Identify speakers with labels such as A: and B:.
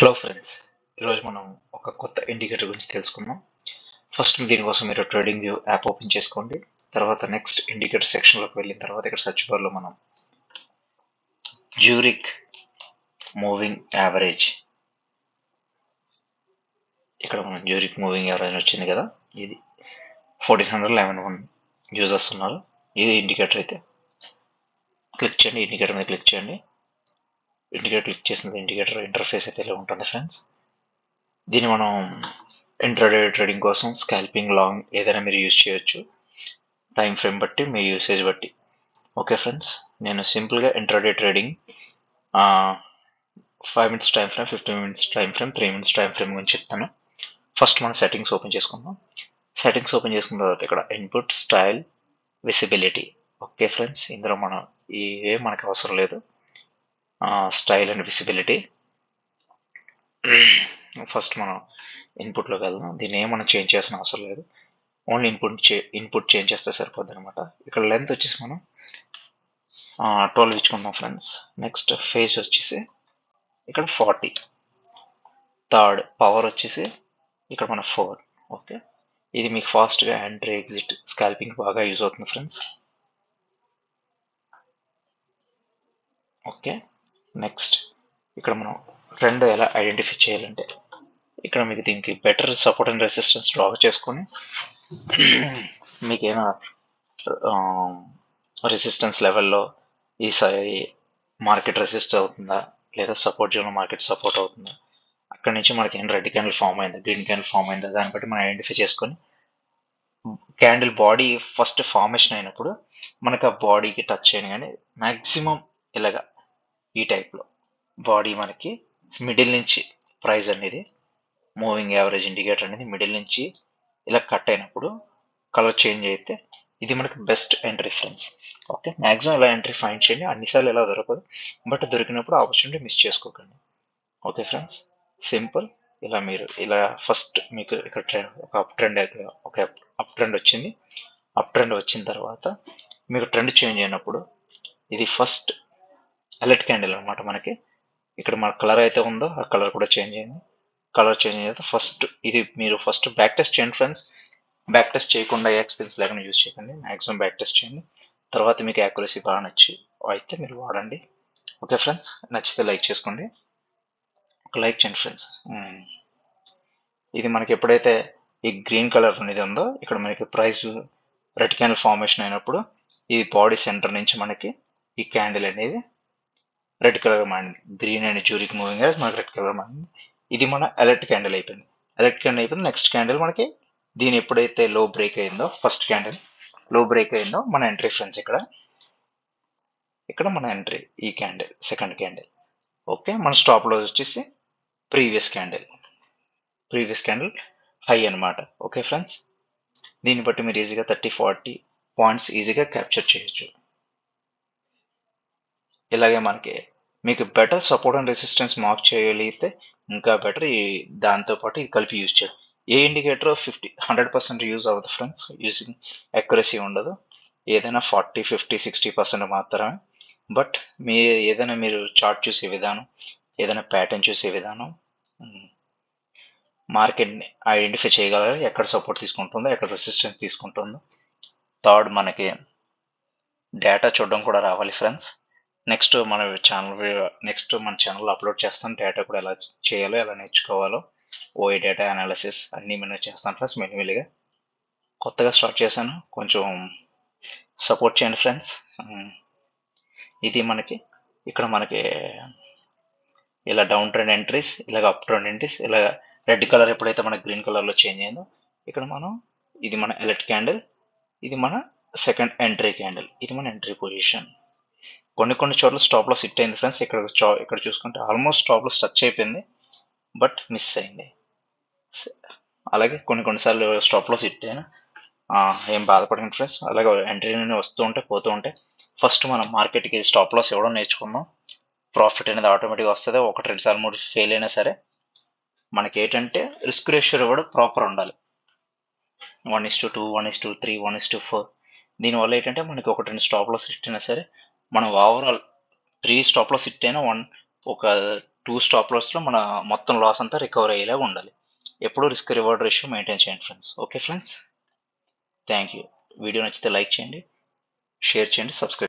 A: Hello friends ఈరోజు మనం ఒక కొత్త ఇండికేటర్ గురించి తెలుసుకుందాం. ఫస్ట్ దీనికోసం మీరు ట్రేడింగ్ వ్యూ యాప్ ఓపెన్ చేసుకోండి. తర్వాత నెక్స్ట్ ఇండికేటర్ సెక్షన్లోకి వెళ్ళిన తర్వాత ఇక్కడ సర్చ్ బార్లో మనం జ్యూరిక్ మూవింగ్ యావరేజ్ ఇక్కడ మనం జ్యూరిక్ మూవింగ్ యావరేజ్ వచ్చింది కదా? ఇది fourteen hundred eleven one users ఉన్నారు. ఇది ఇండికేటర్ అయితే క్లిక్ చేయండి ఇండికేటర్ మీద క్లిక్ చేయండి. ఇండికేటర్ క్లిక్ చేసిన ఇండికేటర్ ఇంటర్ఫేస్ అయితే ఇలా ఉంటుంది ఫ్రెండ్స్. దీన్ని మనం ఇంట్రాడే ట్రేడింగ్ కోసం స్కాల్పింగ్ లాంగ్ ఏదైనా మీరు యూజ్ చేయొచ్చు. టైం ఫ్రేమ్ బట్టి మీ యూసేజ్ బట్టి. ఓకే ఫ్రెండ్స్ నేను సింపుల్గా intraday trading five minutes time frame fifteen minutes time frame three minutes time frame గురించి చెప్తాను. ఫస్ట్ మనం సెట్టింగ్స్ ఓపెన్ చేసుకుందాం. సెట్టింగ్స్ ఓపెన్ చేసుకున్న తర్వాత ఇక్కడ input style visibility. Okay friends ఇందులో మనం ఇవే మనకు అవసరం లేదు. Style and visibility. ఫస్ట్ మనం ఇన్పుట్లోకి వెళ్దాం. దీన్ని ఏమన్నా చేంజ్ చేసిన అవసరం లేదు. ఓన్లీ ఇన్పుట్ చే ఇన్పుట్ చేంజ్ చేస్తే సరిపోద్ది అనమాట ఇక్కడ లెంత్ వచ్చేసి మనం ట్వెల్వ్ ఇచ్చుకుందాం ఫ్రెండ్స్. నెక్స్ట్ ఫేస్ వచ్చేసి ఇక్కడ ఫార్టీ. థర్డ్ పవర్ వచ్చేసి ఇక్కడ మన ఫోర్. ఓకే? ఇది మీకు ఫాస్ట్గా ఎంట్రీ ఎగ్జిట్ స్కాల్పింగ్ బాగా యూజ్ అవుతుంది ఫ్రెండ్స్. ఓకే? నెక్స్ట్ ఇక్కడ మనం రెండు ఎలా ఐడెంటిఫై చేయాలంటే ఇక్కడ మీకు దీనికి better support and resistance draw చేసుకొని మీకు ఏమైనా రెసిస్టెన్స్ లెవెల్లో ఈ మార్కెట్ రెసిస్ట్ అవుతుందా? లేదా సపోర్ట్ జోన్లో మార్కెట్ సపోర్ట్ అవుతుందా? అక్కడ నుంచి మనకి ఏం రెడ్ క్యాండిల్ ఫామ్ అయిందా గ్రీన్ క్యాండిల్ ఫామ్ అయిందా? దాన్ని బట్టి మనం ఐడెంటిఫై చేసుకొని క్యాండిల్ బాడీ ఫస్ట్ ఫార్మేషన్ అయినప్పుడు మనకు ఆ బాడీకి టచ్ చేయను కానీ మ్యాక్సిమం ఇలాగా ఈ టైప్లో బాడీ మనకి మిడిల్ నుంచి ప్రైస్ అనేది మూవింగ్ యావరేజ్ ఇండికేటర్ అనేది మిడిల్ నుంచి ఇలా కట్ అయినప్పుడు కలర్ చేంజ్ అయితే ఇది మనకి best entry friends okay maximum ఇలా ఎంట్రీ ఫైండ్ చేయండి. అన్నిసార్లు ఇలా దొరకదు. బట్ దొరికినప్పుడు ఆపర్చునిటీ మిస్ చేసుకోకండి. ఓకే ఫ్రెండ్స్ సింపుల్ ఇలా మీరు ఇలా ఫస్ట్ మీకు ఇక్కడ ట్రెండ్ ఒక అప్ ట్రెండ్ ఒక అప్ ట్రెండ్ వచ్చింది. అప్ ట్రెండ్ వచ్చిన తర్వాత మీకు ట్రెండ్ చేంజ్ అయినప్పుడు ఇది ఫస్ట్ అలర్ట్ క్యాండిల్ అనమాట మనకి. ఇక్కడ మన కలర్ అయితే ఉందో ఆ కలర్ కూడా చేంజ్ అయింది కలర్ చేంజ్ అయితే ఫస్ట్ ఇది మీరు ఫస్ట్ బ్యాక్ టెస్ట్ చేయండి ఫ్రెండ్స్ బ్యాక్ టెస్ట్ చేయకుండా ఎక్స్పీరియన్స్ లేకుండా యూజ్ చేయకండి. మ్యాక్సిమం బ్యాక్ టెస్ట్ చేయండి. తర్వాత మీకు యాక్యురసీ బాగా నచ్చి అయితే మీరు వాడండి. ఓకే ఫ్రెండ్స్ నచ్చితే లైక్ చేసుకోండి. ఒక లైక్ చేయండి ఫ్రెండ్స్ hmm. ఇది మనకి ఎప్పుడైతే ఈ గ్రీన్ కలర్ అనేది ఉందో ఇక్కడ మనకి ప్రైస్ రెడ్ క్యాండిల్ ఫార్మేషన్ అయినప్పుడు ఈ బాడీ సెంటర్ నుంచి మనకి ఈ క్యాండిల్ అనేది రెడ్ కలర్ మారింది గ్రీన్ అండ్ జూరికి మూవింగ్ మనకి రెడ్ కలర్ మారింది ఇది మన అలర్ట్ క్యాండిల్ అయిపోయింది. అలర్ట్ క్యాండిల్ అయిపోయింది. నెక్స్ట్ క్యాండిల్ మనకి దీని ఎప్పుడైతే లో బ్రేక్ అయిందో ఫస్ట్ క్యాండిల్లో బ్రేక్ అయిందో మన ఎంట్రీ ఫ్రెండ్స్ ఇక్కడ. ఇక్కడ మన ఎంట్రీ ఈ క్యాండిల్ సెకండ్ క్యాండిల్ ఓకే మన స్టాప్లో వచ్చేసి previous candle previous candle high అనమాట ఓకే ఫ్రెండ్స్ దీన్ని బట్టి మీరు ఈజీగా థర్టీ ఫార్టీ పాయింట్స్ ఈజీగా క్యాప్చర్ చేయొచ్చు. ఇలాగే మనకి మీకు better support and resistance mark చేయగలిగితే ఇంకా బెటర్ ఈ దాంతోపాటు ఇది కలిపి యూజ్ చేయడం. ఏ indicator fifty hundred percent use అవ్వదు ఫ్రెండ్స్ యూజింగ్ అక్యురసీ ఉండదు. ఏదైనా ఫార్టీ ఫిఫ్టీ సిక్స్టీ పర్సెంట్ మాత్రమే. బట్ మీ ఏదైనా మీరు చార్ట్ చూసే విధానం ఏదైనా ప్యాటర్న్ చూసే విధానం మార్కెట్ని ఐడెంటిఫై చేయగలరు? ఎక్కడ సపోర్ట్ తీసుకుంటుందో ఎక్కడ రెసిస్టెన్స్ తీసుకుంటుందో. థర్డ్ మనకి డేటా చూడడం కూడా రావాలి ఫ్రెండ్స్ నెక్స్ట్ మన ఛానల్ నెక్స్ట్ మన ఛానల్లో అప్లోడ్ చేస్తాను డేటా కూడా ఎలా చేయాలో ఎలా నేర్చుకోవాలో ఓఏ డేటా అనాలిసిస్ అన్నీ మేము చేస్తాను ఫ్రెండ్స్ మెల్లిమెల్లిగా. కొత్తగా స్టార్ట్ చేశాను. కొంచెం సపోర్ట్ చేయండి ఫ్రెండ్స్ ఇది మనకి ఇక్కడ మనకి ఇలా డౌన్ ట్రెండ్ ఎంట్రీస్ ఇలాగ అప్ ట్రెండ్ ఎంట్రీస్ ఇలా రెడ్ కలర్ ఎప్పుడైతే మన గ్రీన్ కలర్లో చేంజ్ అయిందో ఇక్కడ మనం ఇది మన ఎలర్ట్ క్యాండిల్ ఇది మన సెకండ్ ఎంట్రీ క్యాండిల్ ఇది మన ఎంట్రీ పొజిషన్ కొన్ని కొన్ని చోట్ల స్టాప్లో సిట్ అయింది ఫ్రెండ్స్ ఇక్కడ ఇక్కడ చూసుకుంటే ఆల్మోస్ట్ స్టాప్లో టచ్ అయిపోయింది. బట్ మిస్ అయింది. అలాగే కొన్ని కొన్నిసార్లు స్టాప్లో సిట్ అయినా ఏం బాధపడకండి ఫ్రెండ్స్ అలాగే ఎంట్రీ వస్తూ ఉంటే పోతూ ఉంటే ఫస్ట్ మనం మార్కెట్కి స్టాప్ లాస్ ఇవ్వడం నేర్చుకుందాం. ప్రాఫిట్ అనేది ఆటోమేటిక్గా వస్తుంది. ఒకటి రెండు సార్లు మూడు ఫెయిల్ అయినా సరే మనకి ఏంటంటే రిస్క్ రేషియో కూడా ప్రాపర్ ఉండాలి. One is to two one is to three one is to four దీనివల్ల ఏంటంటే మనకి ఒకటి రెండు స్టాప్ లాస్ సిట్ అయినా సరే మనం ఓవరాల్ త్రీ స్టాప్ లాస్ సిట్ అయినా వన్ ఒక టూ స్టాప్ లాస్లో మన మొత్తం లాస్ అంతా రికవర్ అయ్యేలా ఉండాలి. ఎప్పుడు రిస్క్ రివార్డ్ రేషియో మెయింటైన్ చేయండి friends okay friends thank you video నచ్చితే లైక్ చేయండి షేర్ చేయండి సబ్స్క్రైబ్